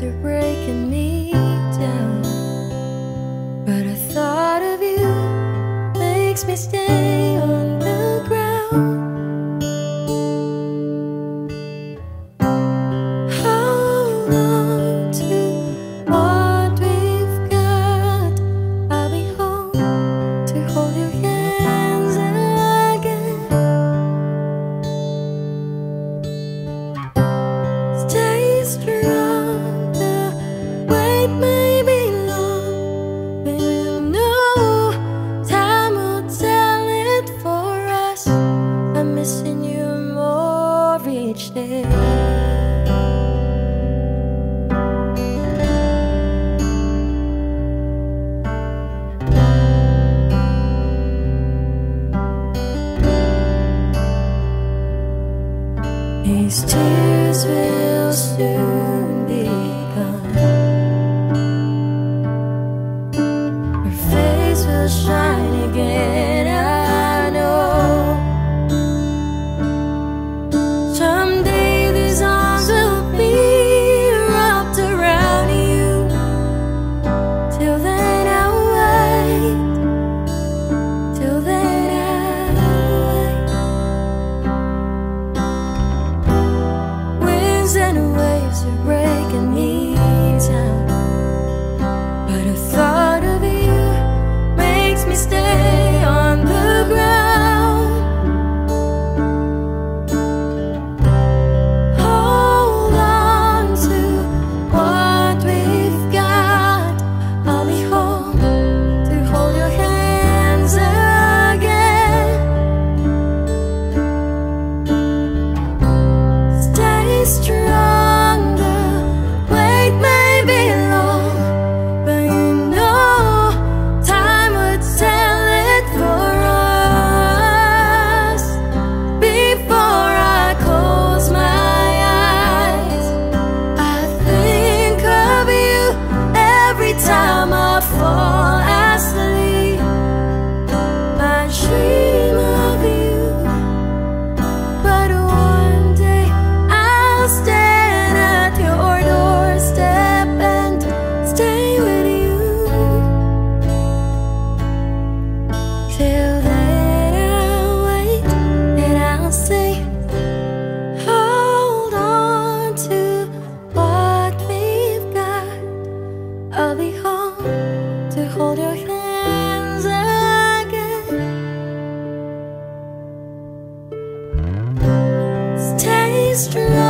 tears are breaking me down. But a thought of you makes me stay on. These tears will soon strong strong.